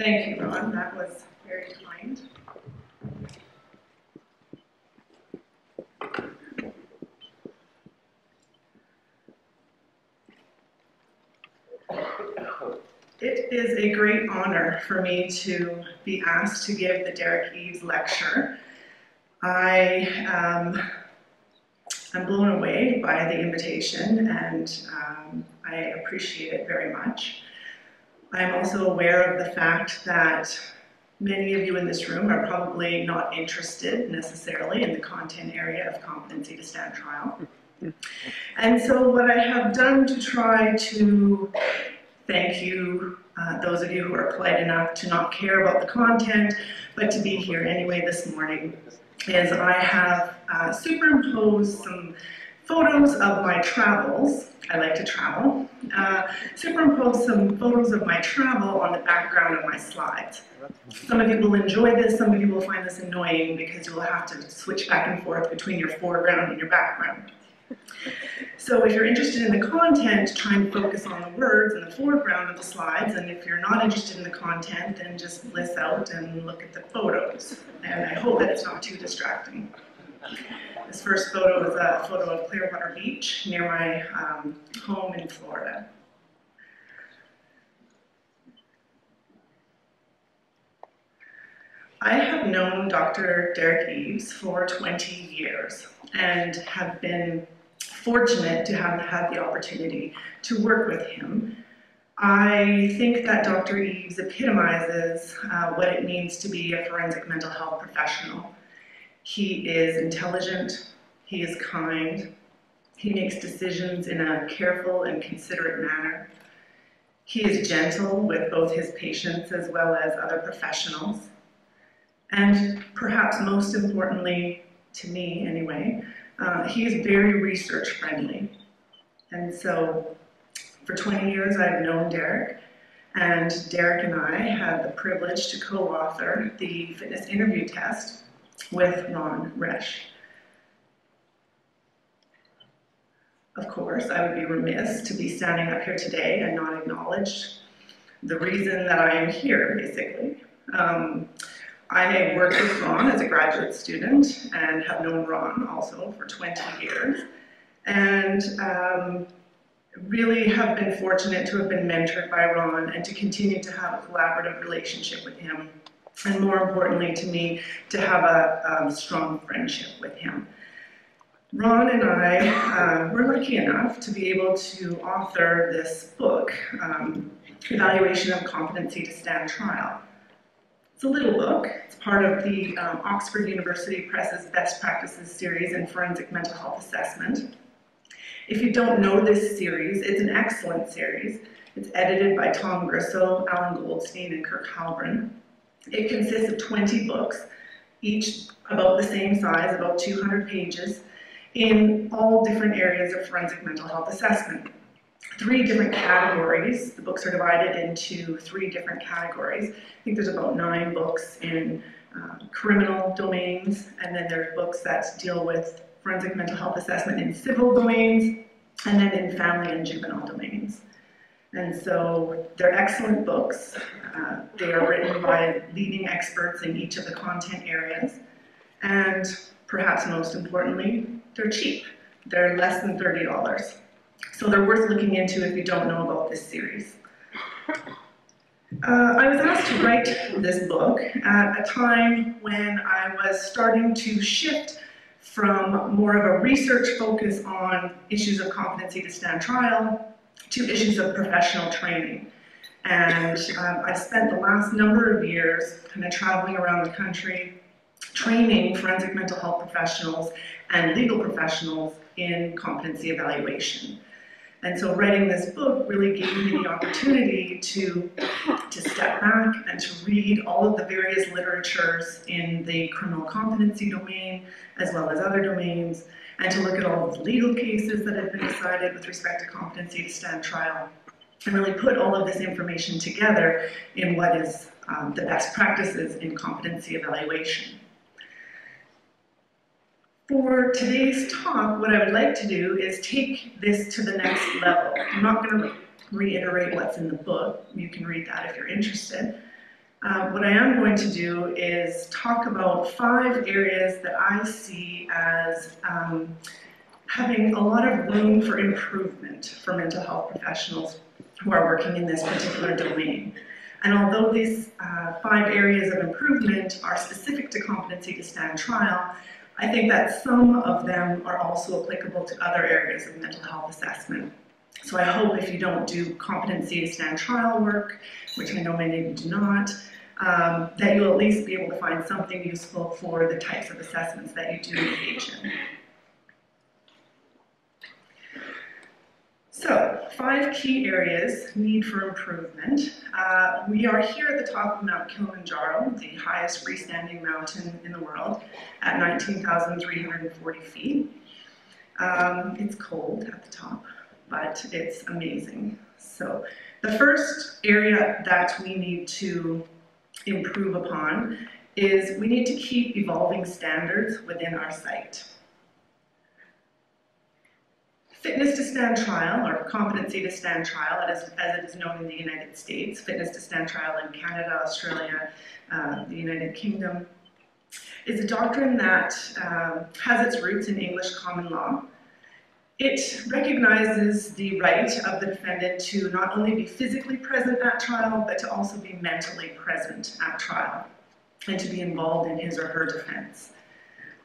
Thank you, Ron, that was very kind. It is a great honor for me to be asked to give the Derek Eaves Lecture. I um, am blown away by the invitation and um, I appreciate it very much. I'm also aware of the fact that many of you in this room are probably not interested necessarily in the content area of competency to stand trial. And so what I have done to try to thank you, uh, those of you who are polite enough to not care about the content, but to be here anyway this morning, is I have uh, superimposed some photos of my travels. I like to travel. Uh, superimpose some photos of my travel on the background of my slides. Some of you will enjoy this, some of you will find this annoying because you will have to switch back and forth between your foreground and your background. So if you're interested in the content, try and focus on the words in the foreground of the slides, and if you're not interested in the content, then just list out and look at the photos. And I hope that it's not too distracting. This first photo is a photo of Clearwater Beach near my um, home in Florida. I have known Dr. Derek Eaves for 20 years and have been fortunate to have had the opportunity to work with him. I think that Dr. Eaves epitomizes uh, what it means to be a forensic mental health professional. He is intelligent, he is kind, he makes decisions in a careful and considerate manner. He is gentle with both his patients as well as other professionals. And perhaps most importantly, to me anyway, uh, he is very research friendly. And so for 20 years I've known Derek, and Derek and I had the privilege to co-author the fitness interview test with Ron Roesch. Of course, I would be remiss to be standing up here today and not acknowledge the reason that I am here, basically. Um, I worked with Ron as a graduate student and have known Ron also for 20 years. And um, really have been fortunate to have been mentored by Ron and to continue to have a collaborative relationship with him. And more importantly to me, to have a um, strong friendship with him. Ron and I uh, were lucky enough to be able to author this book, um, Evaluation of Competency to Stand Trial. It's a little book. It's part of the um, Oxford University Press's Best Practices series in forensic mental health assessment. If you don't know this series, it's an excellent series. It's edited by Tom Grisso, Alan Goldstein, and Kirk Heilbrun. It consists of 20 books, each about the same size, about 200 pages, in all different areas of forensic mental health assessment three different categories. The books are divided into three different categories. I think there's about nine books in um, criminal domains, and then there's books that deal with forensic mental health assessment in civil domains, and then in family and juvenile domains. And so they're excellent books. Uh, they are written by leading experts in each of the content areas. And perhaps most importantly, they're cheap. They're less than $30. So they're worth looking into if you don't know about this series. Uh, I was asked to write this book at a time when I was starting to shift from more of a research focus on issues of competency to stand trial to issues of professional training. And um, I've spent the last number of years kind of traveling around the country, training forensic mental health professionals and legal professionals in competency evaluation. And so writing this book really gave me the opportunity to, to step back and to read all of the various literatures in the criminal competency domain, as well as other domains, and to look at all of the legal cases that have been decided with respect to competency to stand trial, and really put all of this information together in what is um, the best practices in competency evaluation. For today's talk, what I would like to do is take this to the next level. I'm not going to reiterate what's in the book. You can read that if you're interested. Uh, what I am going to do is talk about five areas that I see as um, having a lot of room for improvement for mental health professionals who are working in this particular domain. And although these uh, five areas of improvement are specific to competency to stand trial, I think that some of them are also applicable to other areas of mental health assessment. So I hope if you don't do competency to stand trial work, which I know many of you do not, um, that you'll at least be able to find something useful for the types of assessments that you do engage in. So, five key areas need for improvement. Uh, we are here at the top of Mount Kilimanjaro, the highest freestanding mountain in the world, at 19,340 feet. Um, it's cold at the top, but it's amazing. So, the first area that we need to improve upon is we need to keep evolving standards within our sight. Fitness to stand trial, or competency to stand trial, as, it is known in the United States, fitness to stand trial in Canada, Australia, uh, the United Kingdom, is a doctrine that uh, has its roots in English common law. It recognizes the right of the defendant to not only be physically present at trial, but to also be mentally present at trial and to be involved in his or her defense.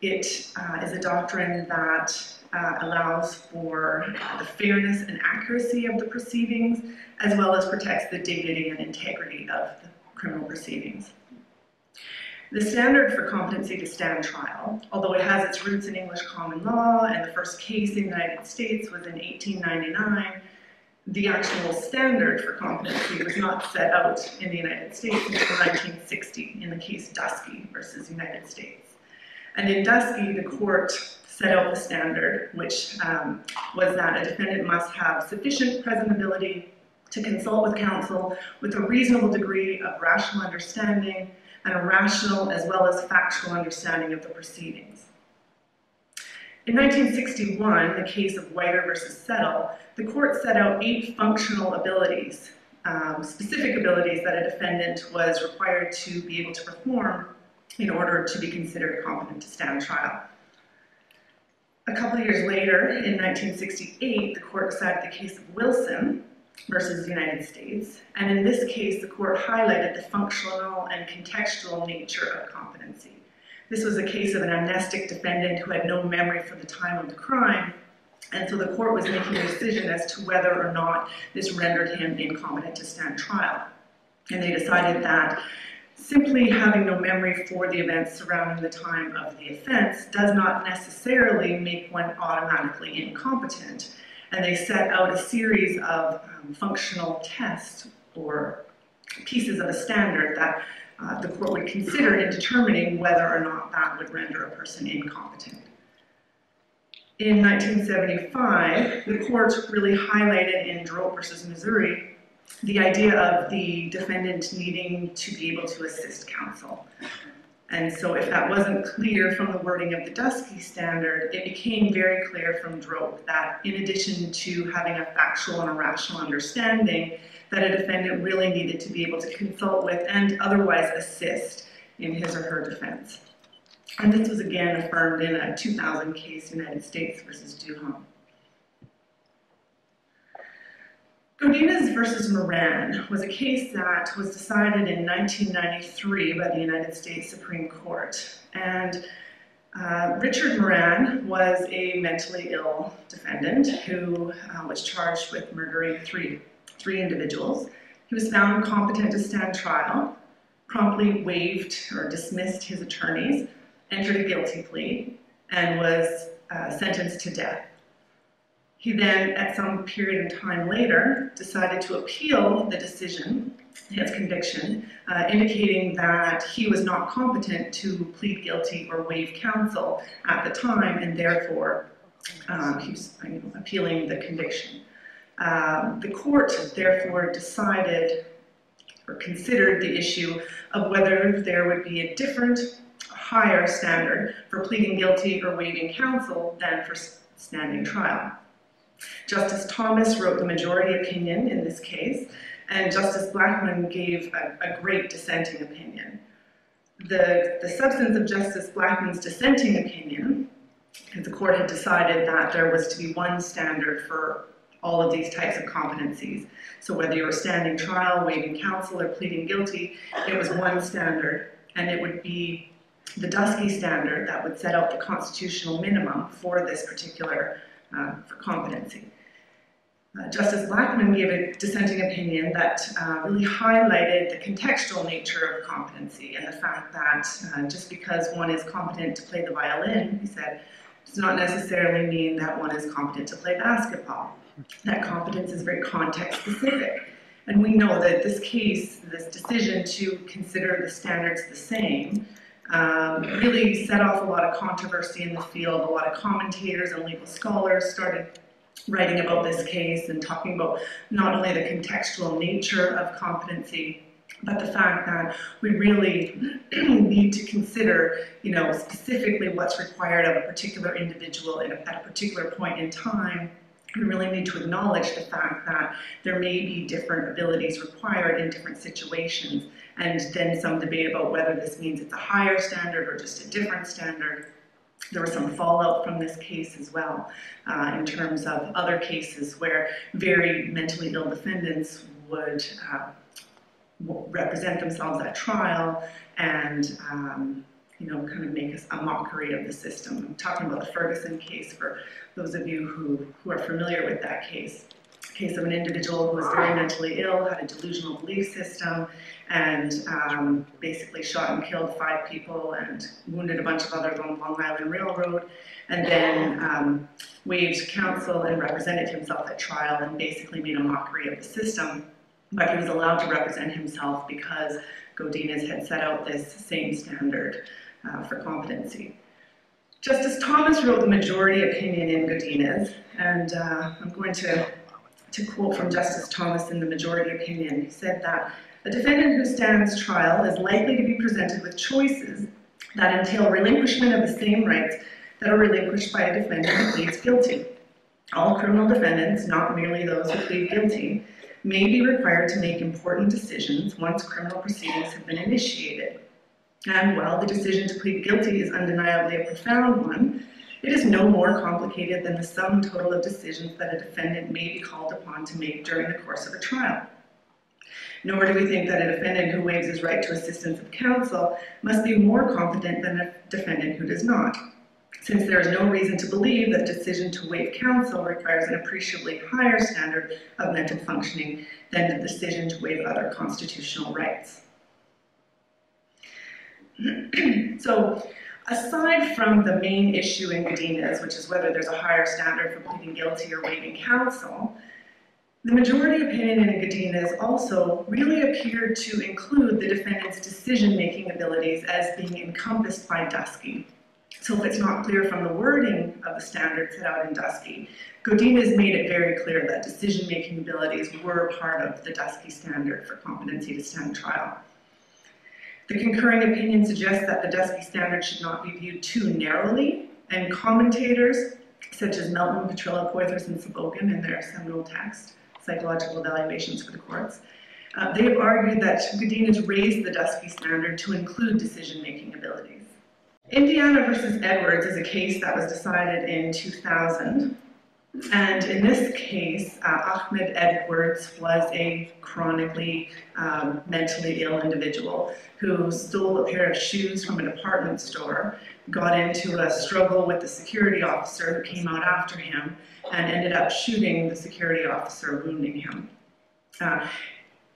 It uh, is a doctrine that uh, allows for the fairness and accuracy of the proceedings, as well as protects the dignity and integrity of the criminal proceedings. The standard for competency to stand trial, although it has its roots in English common law and the first case in the United States was in 1899, the actual standard for competency was not set out in the United States until 1960 in the case Dusky versus United States. And in Dusky, the court set out the standard, which um, was that a defendant must have sufficient present ability to consult with counsel with a reasonable degree of rational understanding and a rational as well as factual understanding of the proceedings. In 1961, the case of Wieter versus Settle, the court set out eight functional abilities, um, specific abilities that a defendant was required to be able to perform in order to be considered competent to stand trial. A couple of years later, in 1968, the court decided the case of Wilson versus the United States, and in this case, the court highlighted the functional and contextual nature of competency. This was a case of an amnestic defendant who had no memory for the time of the crime, and so the court was making a decision as to whether or not this rendered him incompetent to stand trial. And they decided that simply having no memory for the events surrounding the time of the offense does not necessarily make one automatically incompetent. And they set out a series of um, functional tests or pieces of a standard that uh, the court would consider in determining whether or not that would render a person incompetent. In 1975, the court really highlighted in Drope versus Missouri the idea of the defendant needing to be able to assist counsel. And so if that wasn't clear from the wording of the Dusky standard, it became very clear from Drope that in addition to having a factual and a rational understanding, that a defendant really needed to be able to consult with and otherwise assist in his or her defense. And this was again affirmed in a 2000 case, United States versus Duhon. Godinez versus Moran was a case that was decided in 1993 by the United States Supreme Court. And uh, Richard Moran was a mentally ill defendant who uh, was charged with murdering three, three individuals. He was found competent to stand trial, promptly waived or dismissed his attorneys, entered a guilty plea, and was uh, sentenced to death. He then, at some period in time later, decided to appeal the decision, his conviction, uh, indicating that he was not competent to plead guilty or waive counsel at the time, and therefore um, he was you know, appealing the conviction. Uh, the court therefore decided or considered the issue of whether there would be a different, higher standard for pleading guilty or waiving counsel than for standing trial. Justice Thomas wrote the majority opinion in this case, and Justice Blackmun gave a, a great dissenting opinion. The, the substance of Justice Blackmun's dissenting opinion, the court had decided that there was to be one standard for all of these types of competencies. So whether you were standing trial, waiving counsel, or pleading guilty, it was one standard, and it would be the Dusky standard that would set out the constitutional minimum for this particular uh, for competency. Uh, Justice Blackmun gave a dissenting opinion that uh, really highlighted the contextual nature of competency and the fact that uh, just because one is competent to play the violin, he said, does not necessarily mean that one is competent to play basketball. That competence is very context specific. And we know that this case, this decision to consider the standards the same, um, really set off a lot of controversy in the field. A lot of commentators and legal scholars started writing about this case and talking about not only the contextual nature of competency, but the fact that we really need to consider, you know, specifically what's required of a particular individual at a particular point in time we really need to acknowledge the fact that there may be different abilities required in different situations, and then some debate about whether this means it's a higher standard or just a different standard. There was some fallout from this case as well, uh, in terms of other cases where very mentally ill defendants would uh, represent themselves at trial and um, you know, kind of make a mockery of the system. I'm talking about the Ferguson case for those of you who, who are familiar with that case. Case of an individual who was very mentally ill, had a delusional belief system, and um, basically shot and killed five people and wounded a bunch of others on Long Island Railroad, and then um, waived counsel and represented himself at trial and basically made a mockery of the system. But he was allowed to represent himself because Godinez had set out this same standard uh, for competency. Justice Thomas wrote the majority opinion in Godinez, and uh, I'm going to, to quote from Justice Thomas in the majority opinion. He said that a defendant who stands trial is likely to be presented with choices that entail relinquishment of the same rights that are relinquished by a defendant who pleads guilty. All criminal defendants, not merely those who plead guilty, may be required to make important decisions once criminal proceedings have been initiated. And while the decision to plead guilty is undeniably a profound one, it is no more complicated than the sum total of decisions that a defendant may be called upon to make during the course of a trial. Nor do we think that a defendant who waives his right to assistance of counsel must be more competent than a defendant who does not, since there is no reason to believe that decision to waive counsel requires an appreciably higher standard of mental functioning than the decision to waive other constitutional rights. so aside from the main issue in Godinez, which is whether there's a higher standard for pleading guilty or waiving counsel, the majority opinion in Godinez also really appeared to include the defendant's decision-making abilities as being encompassed by Dusky. So if it's not clear from the wording of the standard set out in Dusky, Godinez made it very clear that decision-making abilities were part of the Dusky standard for competency to stand trial. The concurring opinion suggests that the Dusky standard should not be viewed too narrowly, and commentators, such as Melton, Petrila, Poythress, and Slobogin in their seminal text, Psychological Evaluations for the Courts, uh, they have argued that Godinez raised the Dusky standard to include decision-making abilities. Indiana versus Edwards is a case that was decided in 2000, and in this case, uh, Ahmed Edwards was a chronically um, mentally ill individual who stole a pair of shoes from a department store, got into a struggle with the security officer who came out after him, and ended up shooting the security officer, wounding him. Uh,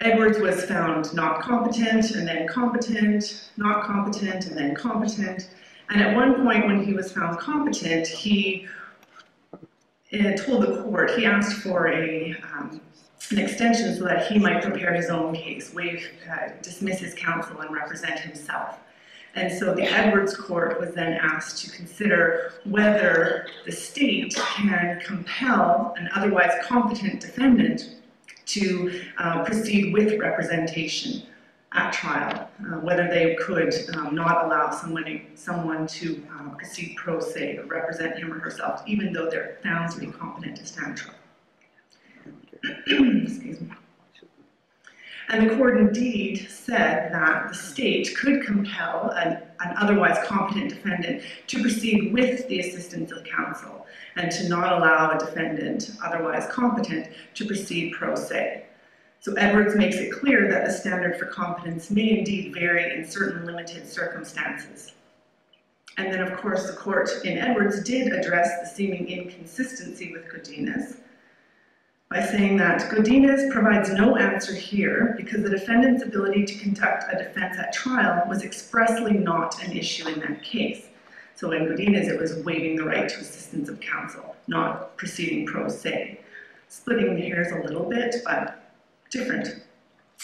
Edwards was found not competent, and then competent, not competent, and then competent. And at one point when he was found competent, he told the court, he asked for a, um, an extension so that he might prepare his own case, waive, uh, dismiss his counsel and represent himself. And so the Edwards court was then asked to consider whether the state can compel an otherwise competent defendant to uh, proceed with representation at trial, uh, whether they could um, not allow someone, someone to uh, proceed pro se or represent him or herself, even though they're found to be competent to stand trial. Excuse me. And the court indeed said that the state could compel an, an, otherwise competent defendant to proceed with the assistance of counsel and to not allow a defendant otherwise competent to proceed pro se. So Edwards makes it clear that the standard for competence may indeed vary in certain limited circumstances. And then, of course, the court in Edwards did address the seeming inconsistency with Godinez by saying that Godinez provides no answer here because the defendant's ability to conduct a defense at trial was expressly not an issue in that case. So in Godinez, it was waiving the right to assistance of counsel, not proceeding pro se. Splitting the hairs a little bit, but different.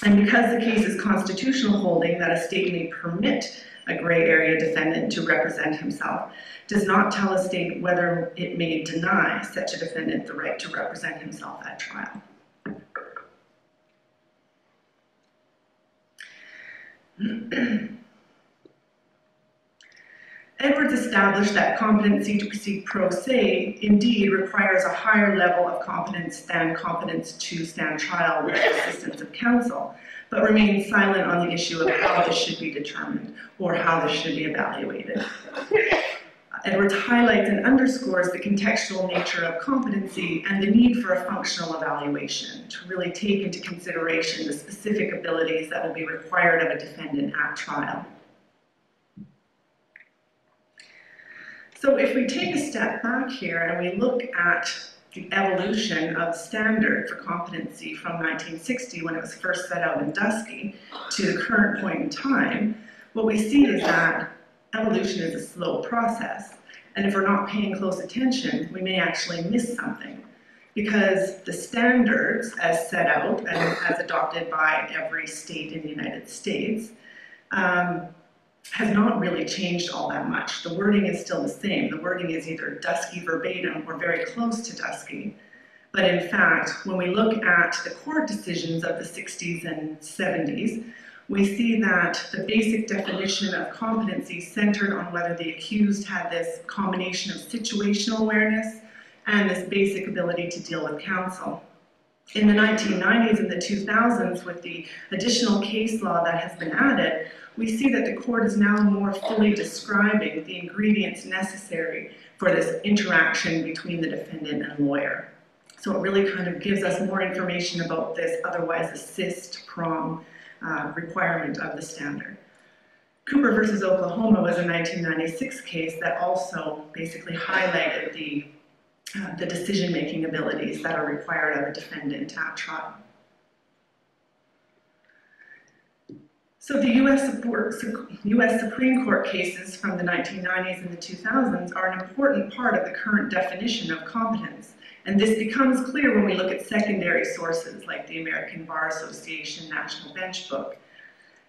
And because the case is constitutional holding that a state may permit a gray area defendant to represent himself, does not tell a state whether it may deny such a defendant the right to represent himself at trial. Edwards established that competency to proceed pro se indeed requires a higher level of competence than competence to stand trial with the assistance of counsel, but remains silent on the issue of how this should be determined or how this should be evaluated. Edwards highlights and underscores the contextual nature of competency and the need for a functional evaluation to really take into consideration the specific abilities that will be required of a defendant at trial. So if we take a step back here and we look at the evolution of standard for competency from 1960 when it was first set out in Dusky to the current point in time, what we see is that evolution is a slow process. And if we're not paying close attention, we may actually miss something. Because the standards as set out and as adopted by every state in the United States um, has not really changed all that much. The wording is still the same. The wording is either dusky verbatim or very close to dusky. But in fact, when we look at the court decisions of the 60s and 70s, we see that the basic definition of competency centered on whether the accused had this combination of situational awareness and this basic ability to deal with counsel. In the 1990s and the 2000s, with the additional case law that has been added, we see that the court is now more fully describing the ingredients necessary for this interaction between the defendant and lawyer. So it really kind of gives us more information about this otherwise assist prong uh, requirement of the standard. Cooper versus Oklahoma was a 1996 case that also basically highlighted the, uh, the decision-making abilities that are required of a defendant at trial. So the US, US, Supreme Court cases from the 1990s and the 2000s are an important part of the current definition of competence. And this becomes clear when we look at secondary sources like the American Bar Association National Bench Book.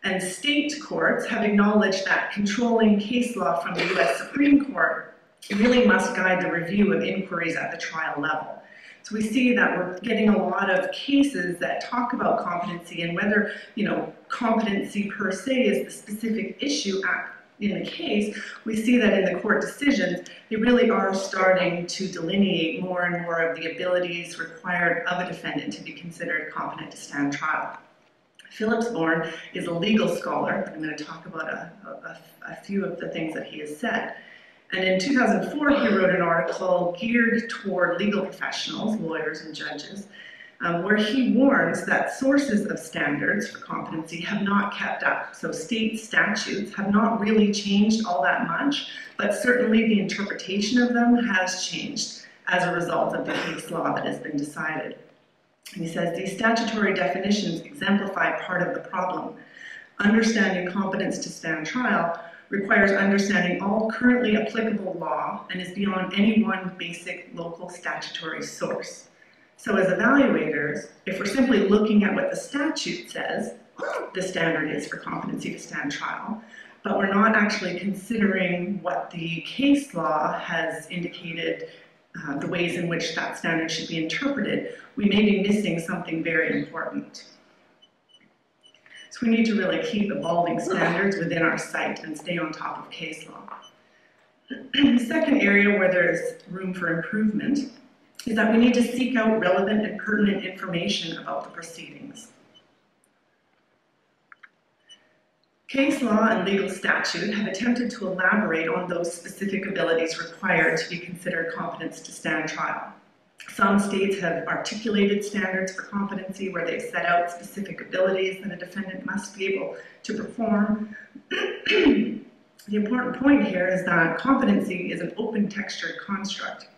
And state courts have acknowledged that controlling case law from the US Supreme Court really must guide the review of inquiries at the trial level. So we see that we're getting a lot of cases that talk about competency and whether, you know, competency per se is the specific issue at, in the case, we see that in the court decisions, they really are starting to delineate more and more of the abilities required of a defendant to be considered competent to stand trial. Philipsborn is a legal scholar. I'm going to talk about a, a, a few of the things that he has said. And in 2004, he wrote an article geared toward legal professionals, lawyers and judges, um, where he warns that sources of standards for competency have not kept up. So state statutes have not really changed all that much, but certainly the interpretation of them has changed as a result of the case law that has been decided. And he says these statutory definitions exemplify part of the problem. Understanding competence to stand trial requires understanding all currently applicable law and is beyond any one basic local statutory source. So as evaluators, if we're simply looking at what the statute says, the standard is for competency to stand trial, but we're not actually considering what the case law has indicated uh, the ways in which that standard should be interpreted, we may be missing something very important. So we need to really keep evolving standards within our sight and stay on top of case law. the second area where there's room for improvement is that we need to seek out relevant and pertinent information about the proceedings. Case law and legal statute have attempted to elaborate on those specific abilities required to be considered competence to stand trial. Some states have articulated standards for competency where they've set out specific abilities that a defendant must be able to perform. the important point here is that competency is an open textured construct.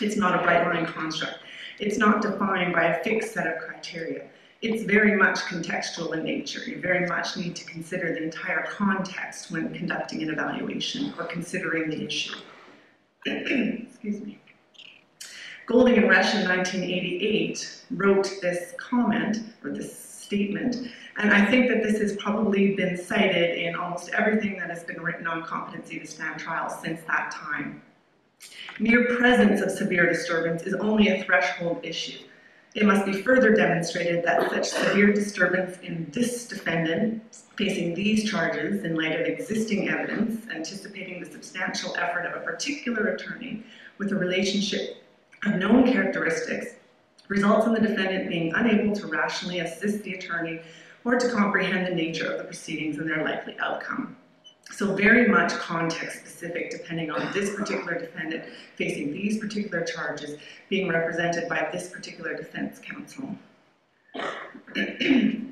It's not a bright line construct. It's not defined by a fixed set of criteria. It's very much contextual in nature. You very much need to consider the entire context when conducting an evaluation or considering the issue. Excuse me. Golding and Roesch in 1988 wrote this comment, or this statement, and I think that this has probably been cited in almost everything that has been written on competency to stand trial since that time. Mere presence of severe disturbance is only a threshold issue. It must be further demonstrated that such severe disturbance in this defendant facing these charges in light of existing evidence, anticipating the substantial effort of a particular attorney with a relationship of known characteristics results in the defendant being unable to rationally assist the attorney or to comprehend the nature of the proceedings and their likely outcome. So very much context specific depending on this particular defendant facing these particular charges being represented by this particular defense counsel. the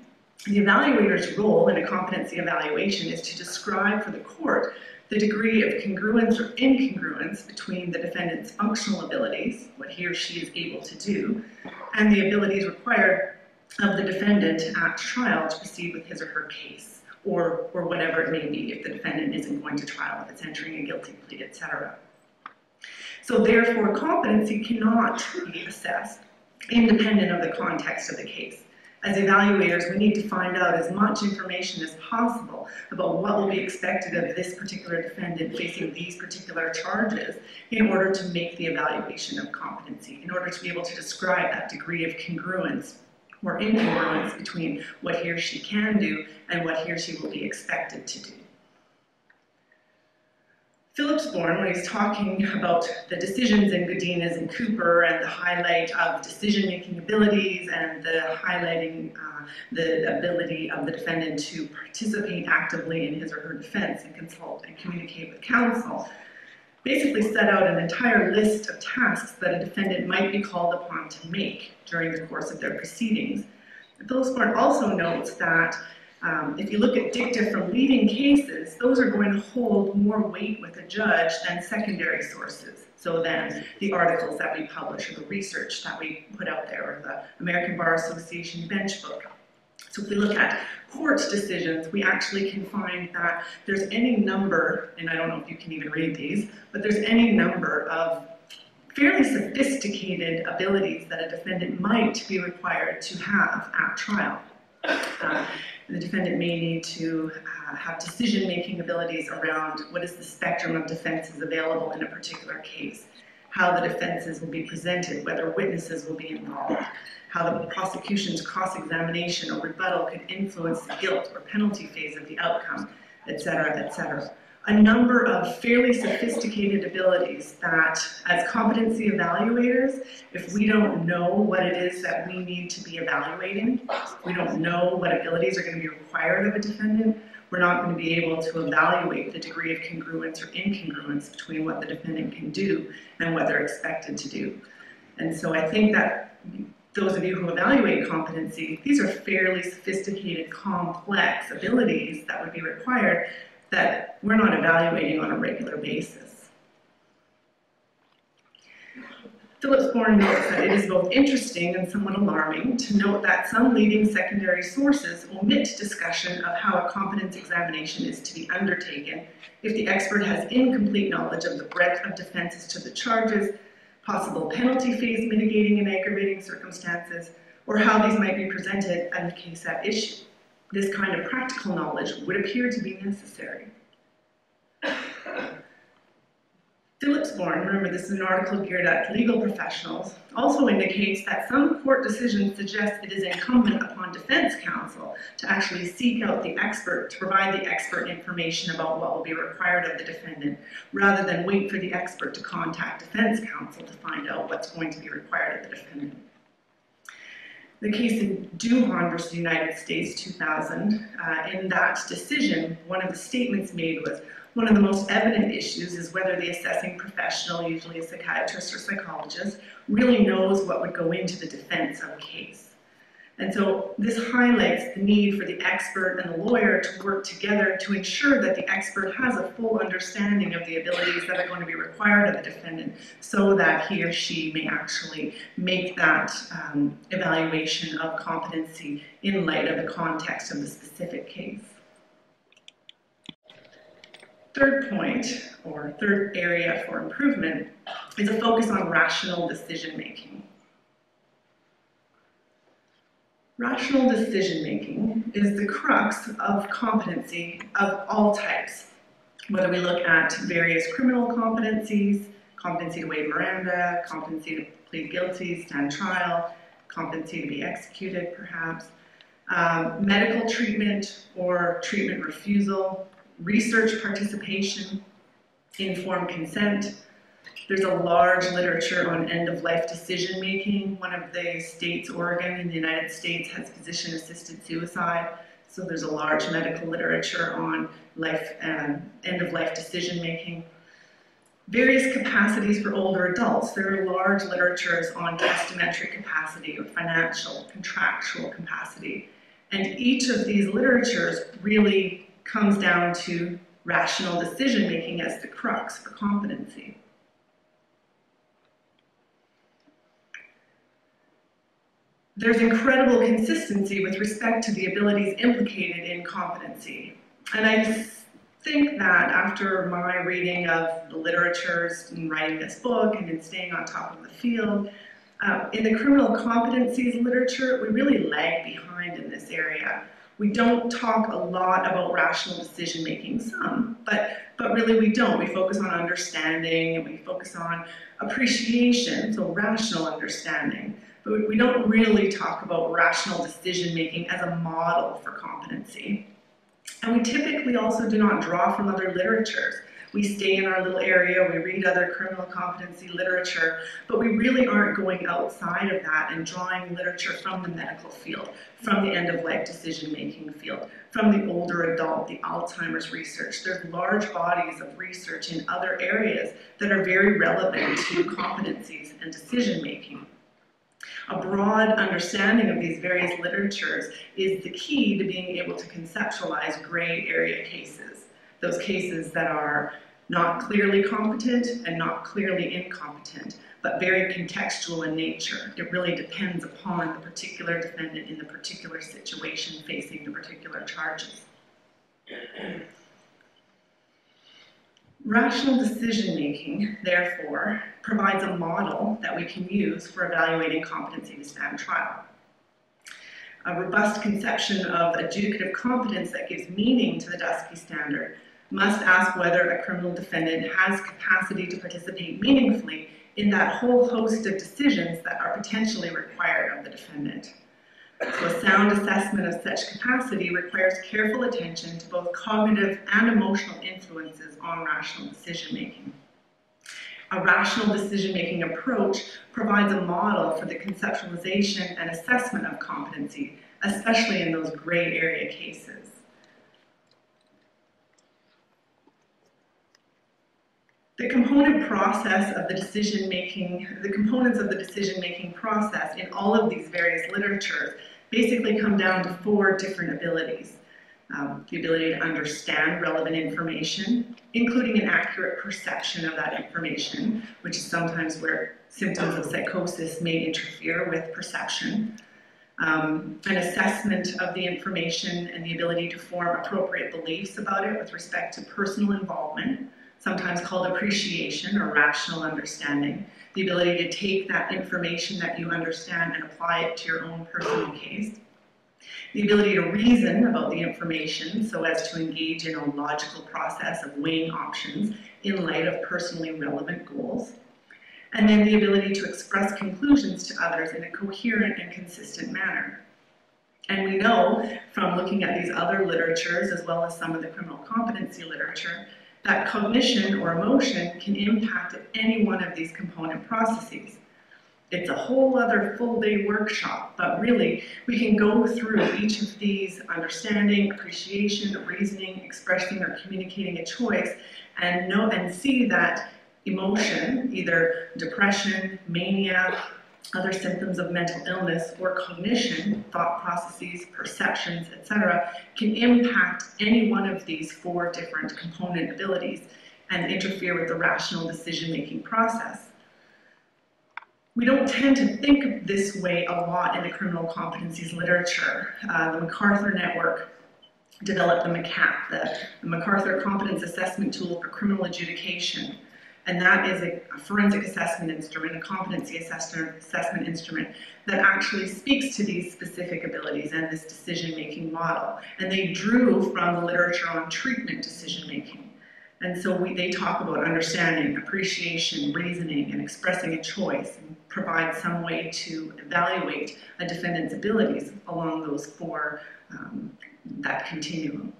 evaluator's role in a competency evaluation is to describe for the court the degree of congruence or incongruence between the defendant's functional abilities, what he or she is able to do, and the abilities required of the defendant at trial to proceed with his or her case, or, or whatever it may be if the defendant isn't going to trial, if it's entering a guilty plea, etc. So therefore, competency cannot be assessed independent of the context of the case as evaluators, we need to find out as much information as possible about what will be expected of this particular defendant facing these particular charges in order to make the evaluation of competency, in order to be able to describe that degree of congruence or incongruence between what he or she can do and what he or she will be expected to do. Philipsborn, when he's talking about the decisions in Godinez and Cooper and the highlight of decision-making abilities and the highlighting uh, the ability of the defendant to participate actively in his or her defense and consult and communicate with counsel, basically set out an entire list of tasks that a defendant might be called upon to make during the course of their proceedings. Philipsborn also notes that um, if you look at dicta from leading cases, those are going to hold more weight with a judge than secondary sources. So then the articles that we publish or the research that we put out there or the American Bar Association bench book. So if we look at court decisions, we actually can find that there's any number, and I don't know if you can even read these, but there's any number of fairly sophisticated abilities that a defendant might be required to have at trial. Uh, the defendant may need to uh, have decision-making abilities around what is the spectrum of defenses available in a particular case, how the defenses will be presented, whether witnesses will be involved, how the prosecution's cross-examination or rebuttal could influence the guilt or penalty phase of the outcome, et cetera, et cetera a number of fairly sophisticated abilities that as competency evaluators, if we don't know what it is that we need to be evaluating, we don't know what abilities are going to be required of a defendant, we're not going to be able to evaluate the degree of congruence or incongruence between what the defendant can do and what they're expected to do. And so I think that those of you who evaluate competency, these are fairly sophisticated, complex abilities that would be required that we're not evaluating on a regular basis. Philipsborn notes that it is both interesting and somewhat alarming to note that some leading secondary sources omit discussion of how a competence examination is to be undertaken if the expert has incomplete knowledge of the breadth of defenses to the charges, possible penalty phase mitigating and aggravating circumstances, or how these might be presented in the case at issue this kind of practical knowledge would appear to be necessary. Philipsborn, remember this is an article geared at legal professionals, also indicates that some court decisions suggest it is incumbent upon defense counsel to actually seek out the expert, to provide the expert information about what will be required of the defendant, rather than wait for the expert to contact defense counsel to find out what's going to be required of the defendant. The case in Duhon versus United States 2000, uh, in that decision, one of the statements made was, one of the most evident issues is whether the assessing professional, usually a psychiatrist or psychologist, really knows what would go into the defense of a case. And so this highlights the need for the expert and the lawyer to work together to ensure that the expert has a full understanding of the abilities that are going to be required of the defendant so that he or she may actually make that um, evaluation of competency in light of the context of the specific case. Third point, or third area for improvement, is a focus on rational decision making. Rational decision making is the crux of competency of all types, whether we look at various criminal competencies, competency to waive Miranda, competency to plead guilty, stand trial, competency to be executed perhaps, um, medical treatment or treatment refusal, research participation, informed consent, there's a large literature on end-of-life decision-making. One of the states, Oregon in the United States, has physician-assisted suicide. So there's a large medical literature on life um, end-of-life decision-making. Various capacities for older adults. There are large literatures on testamentary capacity or financial, contractual capacity. And each of these literatures really comes down to rational decision-making as the crux for competency. There's incredible consistency with respect to the abilities implicated in competency. And I think that after my reading of the literatures and writing this book and in staying on top of the field, uh, in the criminal competencies literature, we really lag behind in this area. We don't talk a lot about rational decision making, some, but, but really we don't. We focus on understanding and we focus on appreciation, so rational understanding but we don't really talk about rational decision making as a model for competency. And we typically also do not draw from other literatures. We stay in our little area, we read other criminal competency literature, but we really aren't going outside of that and drawing literature from the medical field, from the end-of-life decision-making field, from the older adult, the Alzheimer's research. There's large bodies of research in other areas that are very relevant to competencies and decision-making. A broad understanding of these various literatures is the key to being able to conceptualize gray area cases, those cases that are not clearly competent and not clearly incompetent, but very contextual in nature. It really depends upon the particular defendant in the particular situation facing the particular charges. Rational decision making, therefore, provides a model that we can use for evaluating competency to stand trial. A robust conception of adjudicative competence that gives meaning to the Dusky standard must ask whether a criminal defendant has capacity to participate meaningfully in that whole host of decisions that are potentially required of the defendant. So a sound assessment of such capacity requires careful attention to both cognitive and emotional influences on rational decision making. A rational decision-making approach provides a model for the conceptualization and assessment of competency, especially in those gray area cases. The component process of the decision-making, the components of the decision-making process in all of these various literatures basically come down to four different abilities. Um, the ability to understand relevant information, including an accurate perception of that information, which is sometimes where symptoms of psychosis may interfere with perception. Um, an assessment of the information and the ability to form appropriate beliefs about it with respect to personal involvement, sometimes called appreciation or rational understanding, the ability to take that information that you understand and apply it to your own personal case, the ability to reason about the information so as to engage in a logical process of weighing options in light of personally relevant goals, and then the ability to express conclusions to others in a coherent and consistent manner. And we know from looking at these other literatures, as well as some of the criminal competency literature, that cognition or emotion can impact any one of these component processes. it's a whole other full day workshop, but really we can go through each of these understanding, appreciation, reasoning, expressing or communicating a choice and know and see that emotion, either depression, mania, other symptoms of mental illness or cognition, thought processes, perceptions, etc., can impact any one of these four different component abilities and interfere with the rational decision-making process. We don't tend to think of this way a lot in the criminal competencies literature. Uh, the MacArthur Network developed the MacCAT, the MacArthur Competence Assessment Tool for Criminal Adjudication. And that is a, forensic assessment instrument, a competency assessment, assessment instrument that actually speaks to these specific abilities and this decision-making model. And they drew from the literature on treatment decision-making. And so we, they talk about understanding, appreciation, reasoning, and expressing a choice, and provide some way to evaluate a defendant's abilities along those four, um, that continuum.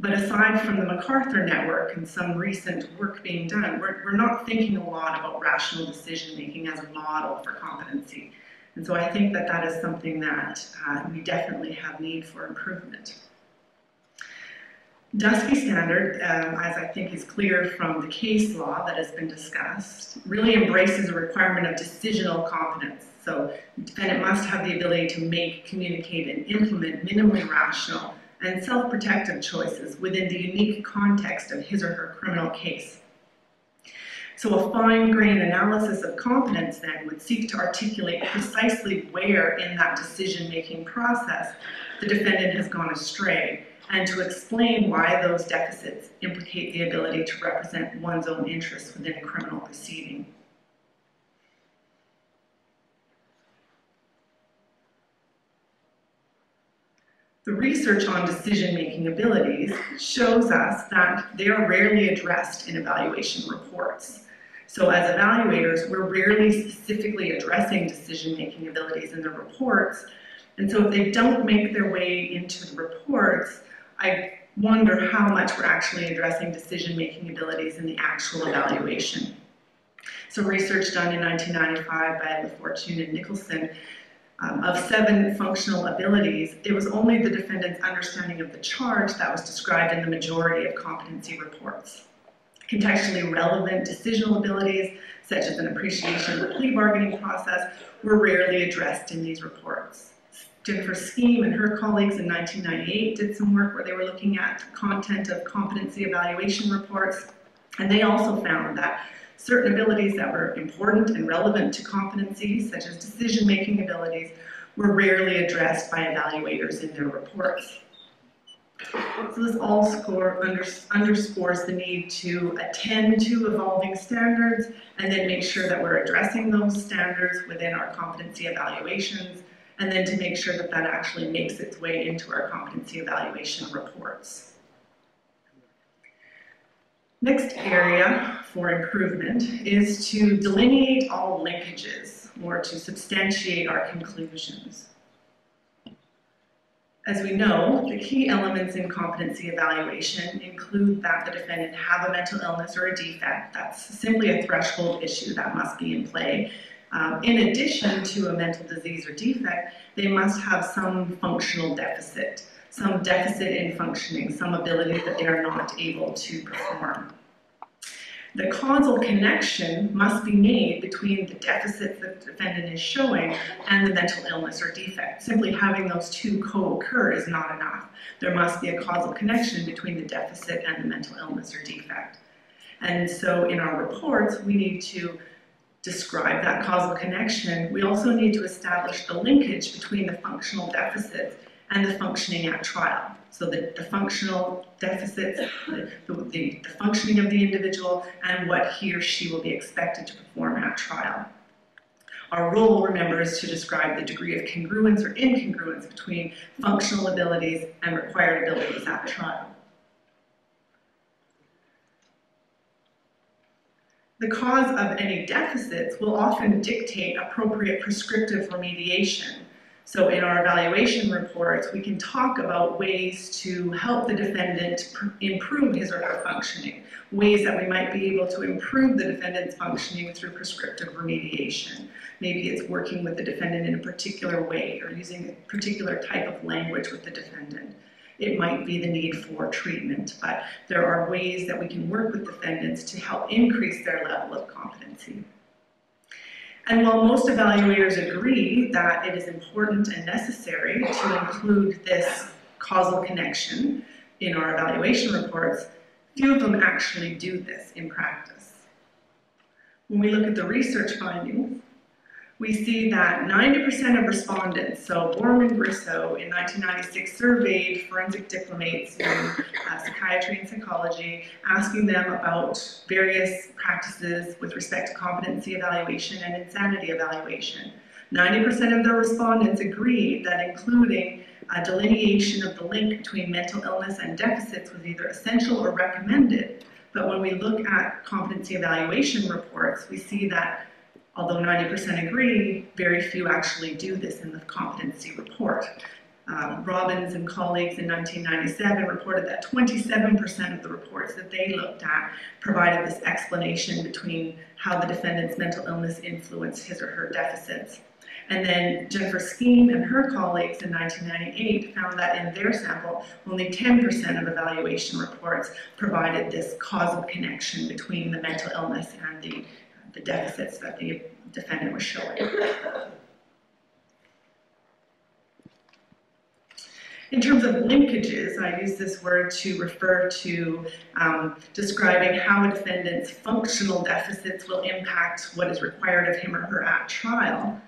But aside from the MacArthur Network and some recent work being done, we're, we're not thinking a lot about rational decision making as a model for competency. And so I think that that is something that uh, we definitely have need for improvement. Dusky standard, um, as I think is clear from the case law that has been discussed, really embraces a requirement of decisional competence. So the defendant must have the ability to make, communicate, and implement minimally rational and self-protective choices within the unique context of his or her criminal case. So a fine-grained analysis of competence then would seek to articulate precisely where in that decision-making process the defendant has gone astray and to explain why those deficits implicate the ability to represent one's own interests within a criminal proceeding. The research on decision-making abilities shows us that they are rarely addressed in evaluation reports. So as evaluators, we're rarely specifically addressing decision-making abilities in the reports. And so if they don't make their way into the reports, I wonder how much we're actually addressing decision-making abilities in the actual evaluation. So research done in 1995 by LaFortune and Nicholson um, of seven functional abilities, it was only the defendant's understanding of the charge that was described in the majority of competency reports. Contextually relevant decisional abilities, such as an appreciation of the plea bargaining process, were rarely addressed in these reports. Jennifer Skeem and her colleagues in 1998 did some work where they were looking at content of competency evaluation reports, and they also found that Certain abilities that were important and relevant to competencies, such as decision-making abilities, were rarely addressed by evaluators in their reports. So this all score under, underscores the need to attend to evolving standards and then make sure that we're addressing those standards within our competency evaluations and then to make sure that that actually makes its way into our competency evaluation reports. Next area for improvement is to delineate all linkages or to substantiate our conclusions. As we know, the key elements in competency evaluation include that the defendant have a mental illness or a defect. That's simply a threshold issue that must be in play. Um, in addition to a mental disease or defect, they must have some functional deficit some deficit in functioning, some ability that they are not able to perform. The causal connection must be made between the deficit that the defendant is showing and the mental illness or defect. Simply having those two co-occur is not enough. There must be a causal connection between the deficit and the mental illness or defect. And so in our reports, we need to describe that causal connection. We also need to establish the linkage between the functional deficits and the functioning at trial. So the, the functional deficits, the, the, the, functioning of the individual, and what he or she will be expected to perform at trial. Our role, remember, is to describe the degree of congruence or incongruence between functional abilities and required abilities at trial. The cause of any deficits will often dictate appropriate prescriptive remediation So in our evaluation reports, we can talk about ways to help the defendant improve his or her functioning, ways that we might be able to improve the defendant's functioning through prescriptive remediation. Maybe it's working with the defendant in a particular way or using a particular type of language with the defendant. It might be the need for treatment, but there are ways that we can work with defendants to help increase their level of competency. And while most evaluators agree that it is important and necessary to include this causal connection in our evaluation reports, few of them actually do this in practice. When we look at the research findings, we see that 90% of respondents, so Borman Grisso in 1996 surveyed forensic diplomates in uh, psychiatry and psychology, asking them about various practices with respect to competency evaluation and insanity evaluation. 90% of the respondents agreed that including a delineation of the link between mental illness and deficits was either essential or recommended. But when we look at competency evaluation reports, we see that Although 90% agree, very few actually do this in the competency report. Um, Robbins and colleagues in 1997 reported that 27% of the reports that they looked at provided this explanation between how the defendant's mental illness influenced his or her deficits. And then Jennifer Skeem and her colleagues in 1998 found that in their sample, only 10% of evaluation reports provided this causal connection between the mental illness and the the deficits that the defendant was showing. In terms of linkages, I use this word to refer to um, describing how a defendant's functional deficits will impact what is required of him or her at trial.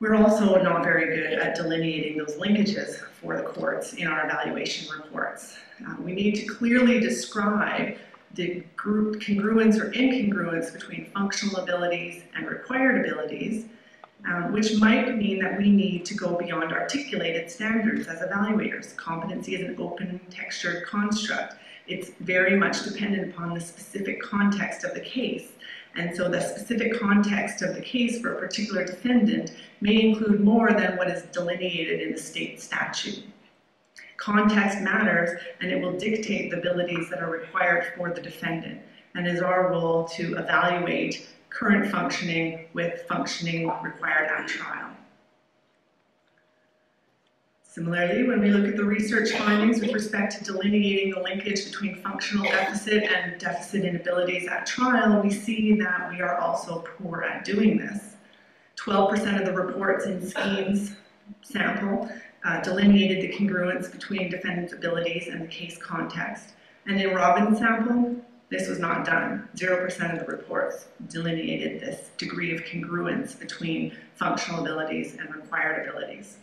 We're also not very good at delineating those linkages for the courts in our evaluation reports. Uh, we need to clearly describe the congruence or incongruence between functional abilities and required abilities, um, which might mean that we need to go beyond articulated standards as evaluators. Competency is an open textured construct. It's very much dependent upon the specific context of the case. And so the specific context of the case for a particular defendant may include more than what is delineated in the state statute. Context matters, and it will dictate the abilities that are required for the defendant, and is our role to evaluate current functioning with functioning required at trial. Similarly, when we look at the research findings with respect to delineating the linkage between functional deficit and deficit inabilities at trial, we see that we are also poor at doing this. 12% of the reports in Skeem's sample uh, delineated the congruence between defendant's abilities and the case context. And in Robbins' sample, this was not done. 0% of the reports delineated this degree of congruence between functional abilities and required abilities.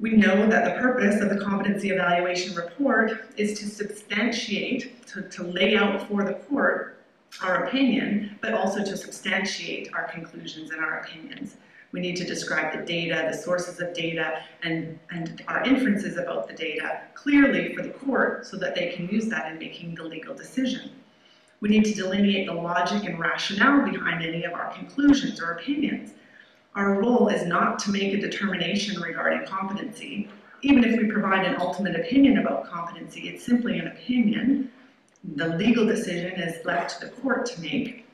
We know that the purpose of the competency evaluation report is to substantiate, to, to lay out for the court our opinion, but also to substantiate our conclusions and our opinions. We need to describe the data, the sources of data, and, and our inferences about the data clearly for the court so that they can use that in making the legal decision. We need to delineate the logic and rationale behind any of our conclusions or opinions. Our role is not to make a determination regarding competency. Even if we provide an ultimate opinion about competency, it's simply an opinion the legal decision is left to the court to make.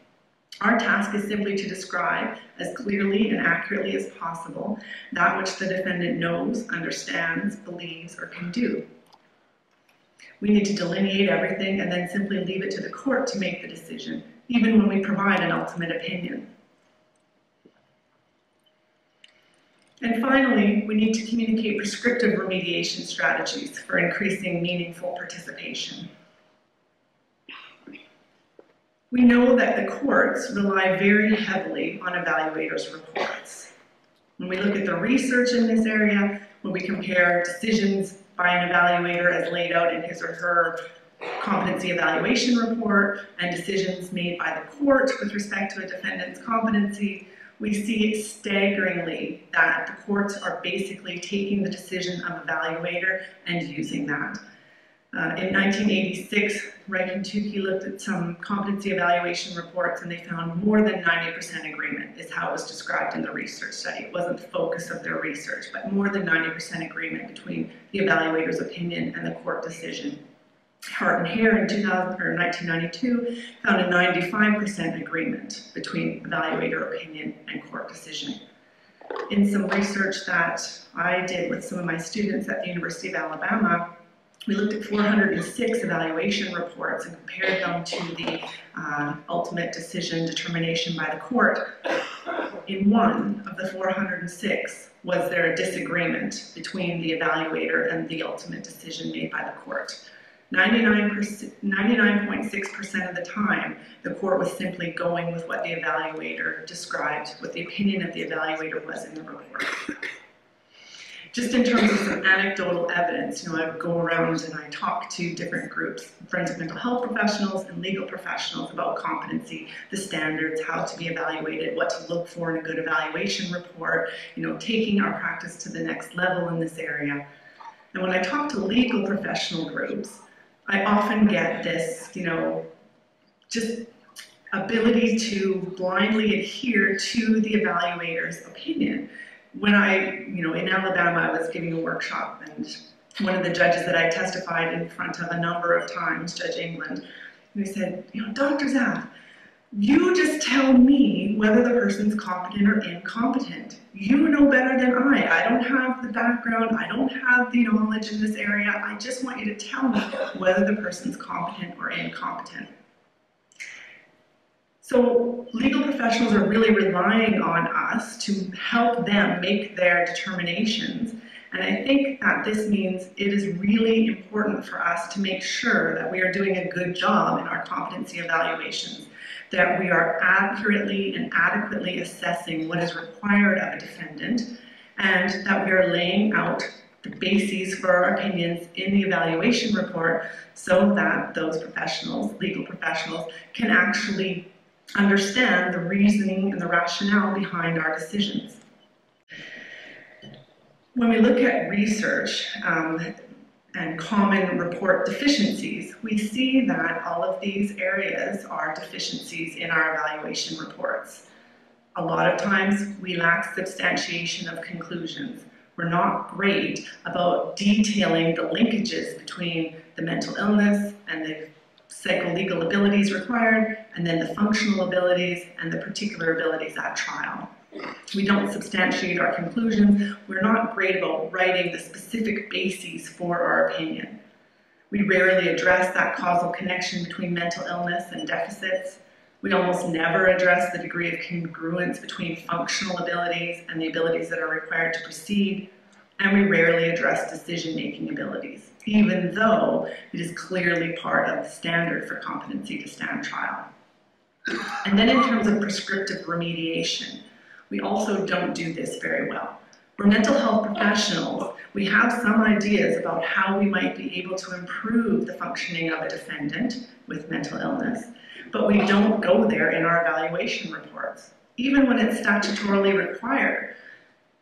Our task is simply to describe as clearly and accurately as possible that which the defendant knows, understands, believes, or can do. We need to delineate everything and then simply leave it to the court to make the decision, even when we provide an ultimate opinion. And finally, we need to communicate prescriptive remediation strategies for increasing meaningful participation. We know that the courts rely very heavily on evaluators' reports. When we look at the research in this area, when we compare decisions by an evaluator as laid out in his or her competency evaluation report and decisions made by the court with respect to a defendant's competency, we see staggeringly that the courts are basically taking the decision of evaluator and using that. Uh, in 1986, Reich Tookey looked at some competency evaluation reports and they found more than 90% agreement is how it was described in the research study. It wasn't the focus of their research, but more than 90% agreement between the evaluator's opinion and the court decision. Hart and Hare in 2000, or 1992 found a 95% agreement between evaluator opinion and court decision. In some research that I did with some of my students at the University of Alabama, we looked at 406 evaluation reports and compared them to the uh, ultimate decision determination by the court. In one of the 406, was there a disagreement between the evaluator and the ultimate decision made by the court? 99.6% of the time, the court was simply going with what the evaluator described, what the opinion of the evaluator was in the report. Just in terms of some anecdotal evidence, you know, I go around and I talk to different groups, friends of mental health professionals and legal professionals about competency, the standards, how to be evaluated, what to look for in a good evaluation report, you know, taking our practice to the next level in this area. And when I talk to legal professional groups, I often get this, you know, just ability to blindly adhere to the evaluator's opinion. When I, you know, in Alabama, I was giving a workshop and one of the judges that I testified in front of a number of times, Judge England, he said, you know, Dr. Zapf, you just tell me whether the person's competent or incompetent. You know better than I. I don't have the background, I don't have the knowledge in this area. I just want you to tell me whether the person's competent or incompetent. So legal professionals are really relying on us to help them make their determinations. And I think that this means it is really important for us to make sure that we are doing a good job in our competency evaluations that we are accurately and adequately assessing what is required of a defendant, and that we are laying out the bases for our opinions in the evaluation report so that those professionals, legal professionals, can actually understand the reasoning and the rationale behind our decisions. When we look at research, um, and common report deficiencies, we see that all of these areas are deficiencies in our evaluation reports. A lot of times we lack substantiation of conclusions. We're not great about detailing the linkages between the mental illness and the psycholegal abilities required, and then the functional abilities and the particular abilities at trial. We don't substantiate our conclusions. We're not great about writing the specific bases for our opinion. We rarely address that causal connection between mental illness and deficits. We almost never address the degree of congruence between functional abilities and the abilities that are required to proceed. And we rarely address decision-making abilities, even though it is clearly part of the standard for competency to stand trial. And then in terms of prescriptive remediation, we also don't do this very well. We're mental health professionals. We have some ideas about how we might be able to improve the functioning of a defendant with mental illness, but we don't go there in our evaluation reports, even when it's statutorily required.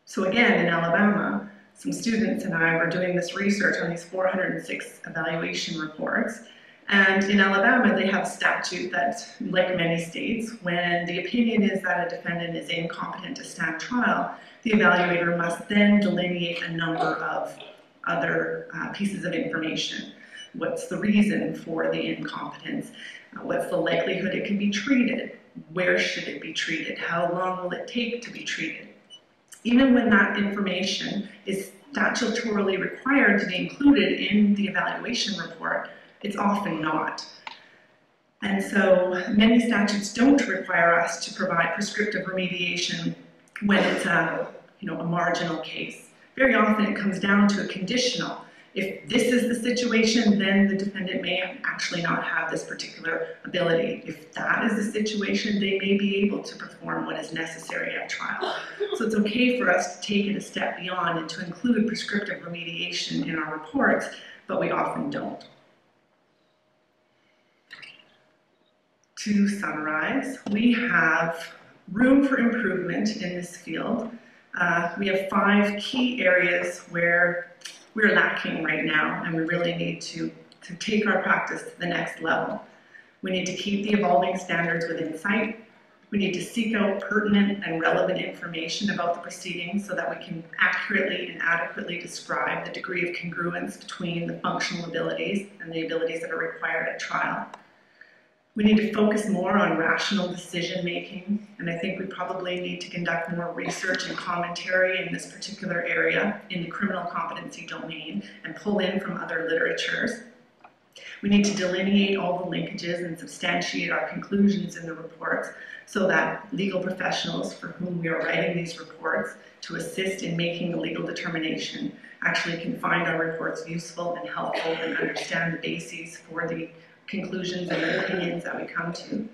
So again, in Alabama, some students and I were doing this research on these 406 evaluation reports, and in Alabama, they have a statute that, like many states, when the opinion is that a defendant is incompetent to stand trial, the evaluator must then delineate a number of other uh, pieces of information. What's the reason for the incompetence? Uh, what's the likelihood it can be treated? Where should it be treated? How long will it take to be treated? Even when that information is statutorily required to be included in the evaluation report, it's often not. And so many statutes don't require us to provide prescriptive remediation when it's a, you know, a marginal case. Very often it comes down to a conditional. If this is the situation, then the defendant may actually not have this particular ability. If that is the situation, they may be able to perform what is necessary at trial. So it's okay for us to take it a step beyond and to include prescriptive remediation in our reports, but we often don't. to summarize, we have room for improvement in this field. Uh, we have five key areas where we're lacking right now and we really need to to take our practice to the next level. We need to keep the evolving standards within sight. We need to seek out pertinent and relevant information about the proceedings so that we can accurately and adequately describe the degree of congruence between the functional abilities and the abilities that are required at trial. We need to focus more on rational decision making, and I think we probably need to conduct more research and commentary in this particular area in the criminal competency domain and pull in from other literatures. We need to delineate all the linkages and substantiate our conclusions in the reports so that legal professionals for whom we are writing these reports to assist in making the legal determination actually can find our reports useful and helpful and understand the bases for the conclusions and opinions that we come to.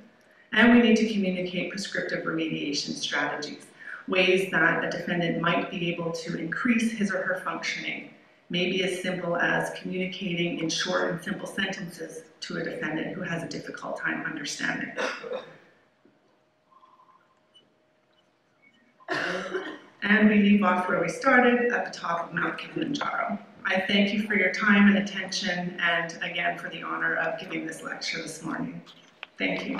And we need to communicate prescriptive remediation strategies, ways that a defendant might be able to increase his or her functioning, maybe as simple as communicating in short and simple sentences to a defendant who has a difficult time understanding. And we leave off where we started, at the top of Mount Kilimanjaro. I thank you for your time and attention, and again for the honor of giving this lecture this morning. Thank you.